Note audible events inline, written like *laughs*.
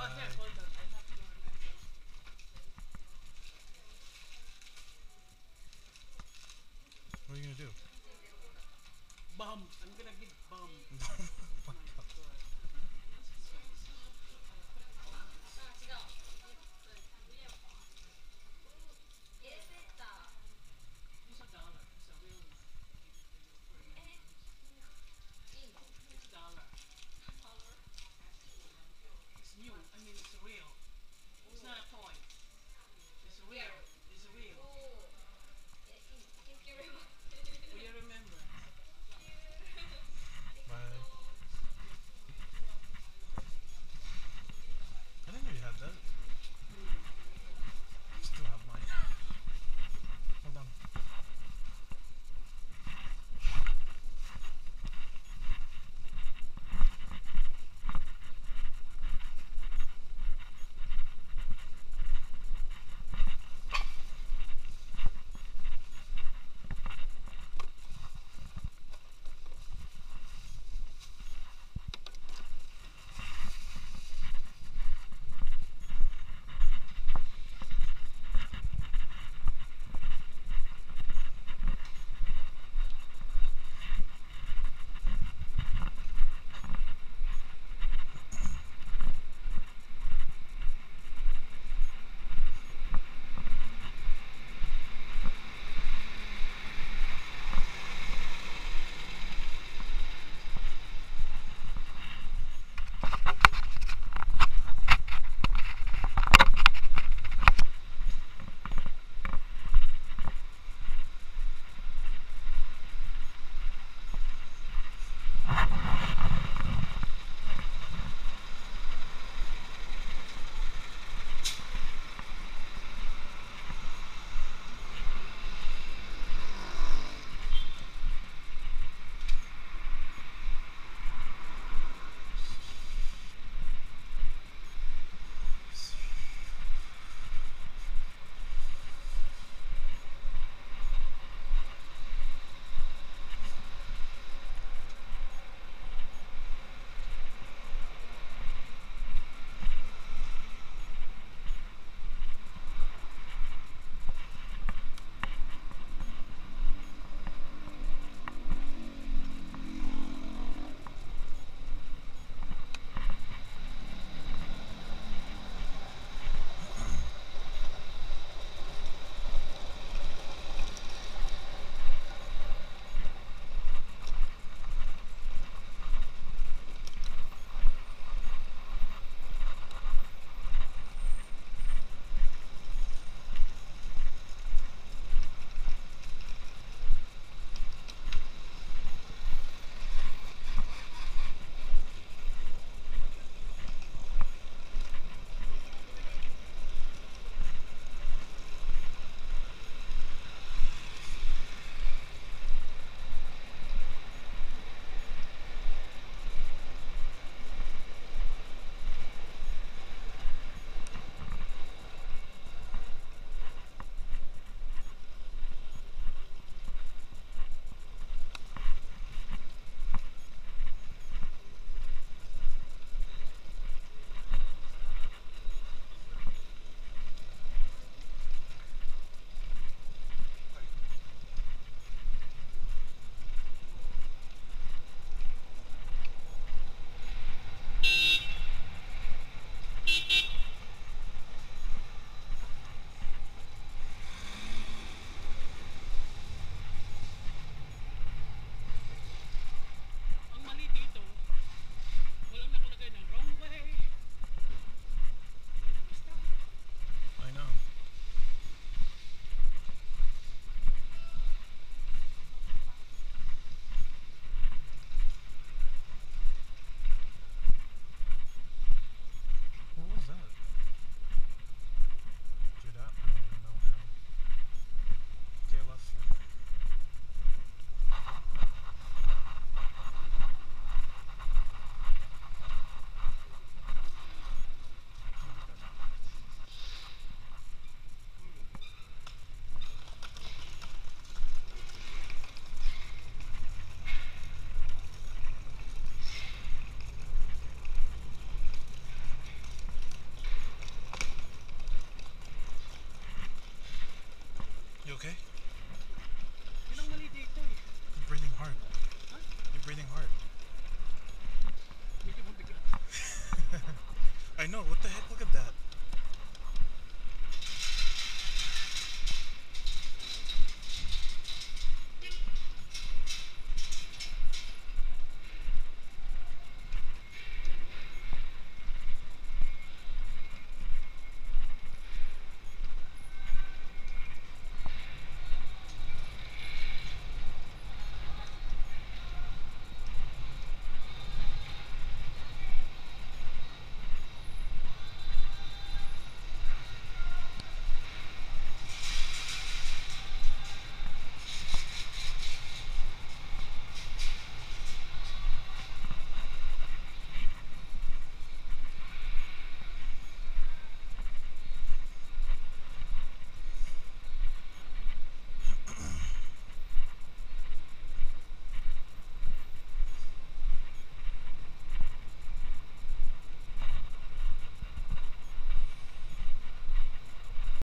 What are you gonna do? Bum! I'm gonna get bomb. *laughs*